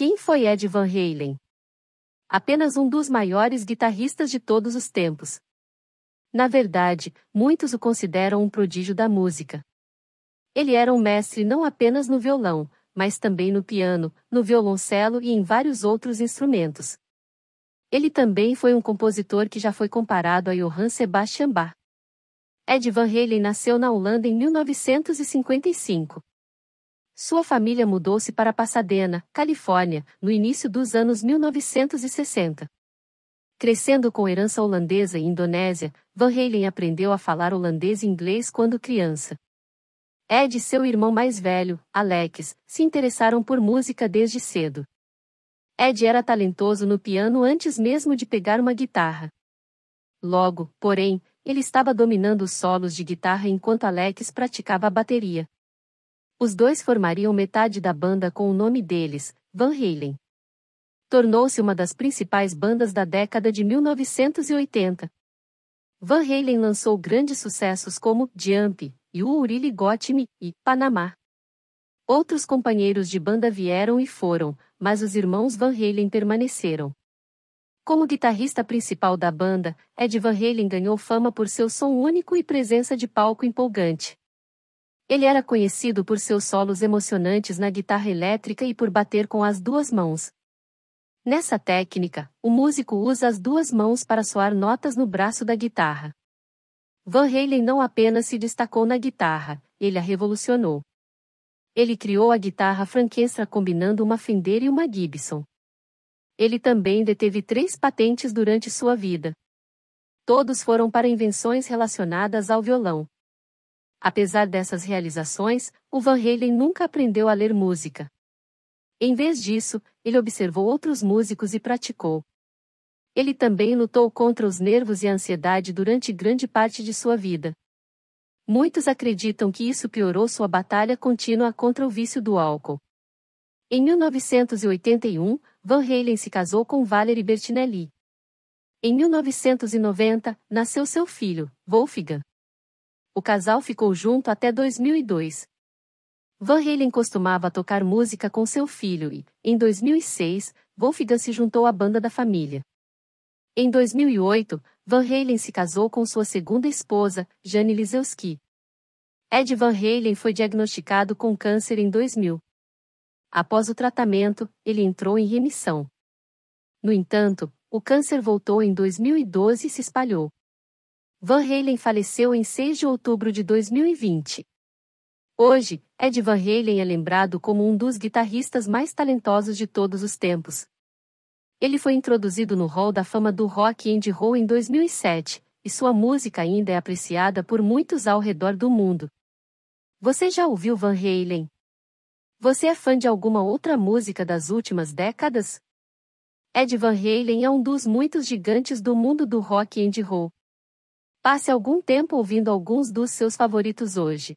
Quem foi Ed Van Halen? Apenas um dos maiores guitarristas de todos os tempos. Na verdade, muitos o consideram um prodígio da música. Ele era um mestre não apenas no violão, mas também no piano, no violoncelo e em vários outros instrumentos. Ele também foi um compositor que já foi comparado a Johann Sebastian Bach. Ed Van Halen nasceu na Holanda em 1955. Sua família mudou-se para Pasadena, Califórnia, no início dos anos 1960. Crescendo com herança holandesa e indonésia, Van Halen aprendeu a falar holandês e inglês quando criança. Ed e seu irmão mais velho, Alex, se interessaram por música desde cedo. Ed era talentoso no piano antes mesmo de pegar uma guitarra. Logo, porém, ele estava dominando os solos de guitarra enquanto Alex praticava a bateria. Os dois formariam metade da banda com o nome deles, Van Halen. Tornou-se uma das principais bandas da década de 1980. Van Halen lançou grandes sucessos como Jump, You Got Me e Panamá. Outros companheiros de banda vieram e foram, mas os irmãos Van Halen permaneceram. Como guitarrista principal da banda, Ed Van Halen ganhou fama por seu som único e presença de palco empolgante. Ele era conhecido por seus solos emocionantes na guitarra elétrica e por bater com as duas mãos. Nessa técnica, o músico usa as duas mãos para soar notas no braço da guitarra. Van Halen não apenas se destacou na guitarra, ele a revolucionou. Ele criou a guitarra Frankenstra combinando uma Fender e uma Gibson. Ele também deteve três patentes durante sua vida. Todos foram para invenções relacionadas ao violão. Apesar dessas realizações, o Van Halen nunca aprendeu a ler música. Em vez disso, ele observou outros músicos e praticou. Ele também lutou contra os nervos e a ansiedade durante grande parte de sua vida. Muitos acreditam que isso piorou sua batalha contínua contra o vício do álcool. Em 1981, Van Halen se casou com Valerie Bertinelli. Em 1990, nasceu seu filho, Wolfgang. O casal ficou junto até 2002. Van Halen costumava tocar música com seu filho e, em 2006, Wolfgang se juntou à banda da família. Em 2008, Van Halen se casou com sua segunda esposa, Jane Lisewski. Ed Van Halen foi diagnosticado com câncer em 2000. Após o tratamento, ele entrou em remissão. No entanto, o câncer voltou em 2012 e se espalhou. Van Halen faleceu em 6 de outubro de 2020. Hoje, Ed Van Halen é lembrado como um dos guitarristas mais talentosos de todos os tempos. Ele foi introduzido no Hall da Fama do Rock and Roll em 2007, e sua música ainda é apreciada por muitos ao redor do mundo. Você já ouviu Van Halen? Você é fã de alguma outra música das últimas décadas? Ed Van Halen é um dos muitos gigantes do mundo do rock and roll. Passe algum tempo ouvindo alguns dos seus favoritos hoje.